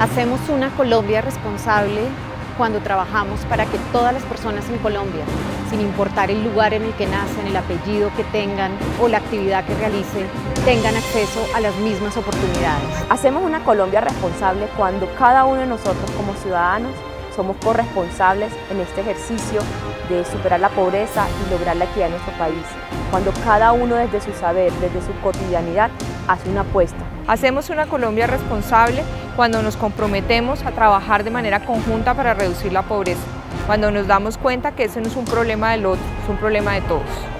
Hacemos una Colombia responsable cuando trabajamos para que todas las personas en Colombia, sin importar el lugar en el que nacen, el apellido que tengan o la actividad que realicen, tengan acceso a las mismas oportunidades. Hacemos una Colombia responsable cuando cada uno de nosotros como ciudadanos somos corresponsables en este ejercicio de superar la pobreza y lograr la equidad en nuestro país. Cuando cada uno desde su saber, desde su cotidianidad, hace una apuesta. Hacemos una Colombia responsable cuando nos comprometemos a trabajar de manera conjunta para reducir la pobreza, cuando nos damos cuenta que ese no es un problema del otro, es un problema de todos.